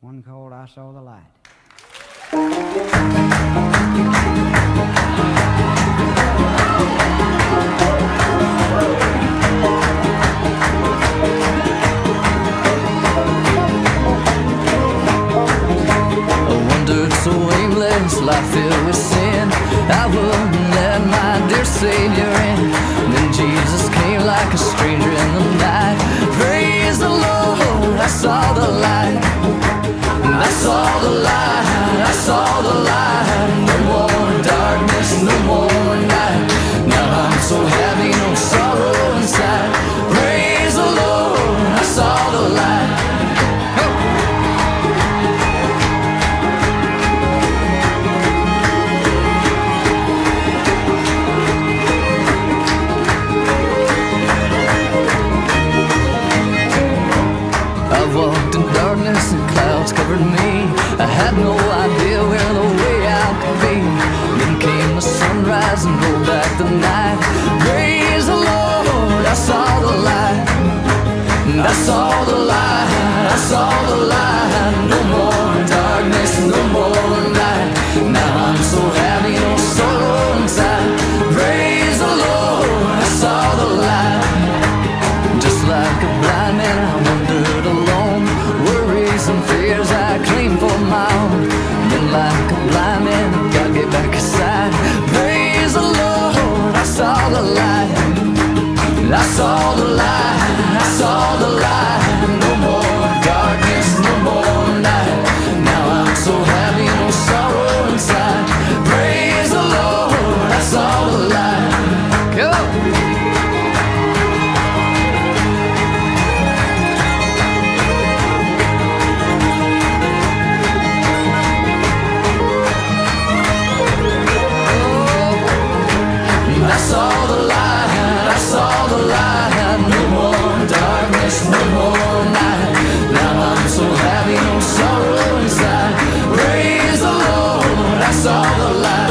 one called I Saw the Light. So aimless, life filled with sin. I wouldn't let my dear Savior in. Then Jesus came like a stranger in the night. Praise the Lord, I saw the light. I saw the light, I saw the light. No more darkness, no more night. Now I'm so happy, no sorrow inside. Praise the Lord, I saw the light. I walked in darkness clouds covered me. I had no idea where the way out could be. Then came the sunrise and rolled back the night. Praise the Lord, I saw the light. I saw the light, I saw the light. I saw the light, I saw the light. this no more night. Now I'm so happy, no sorrow inside. Praise the Lord, I saw the light.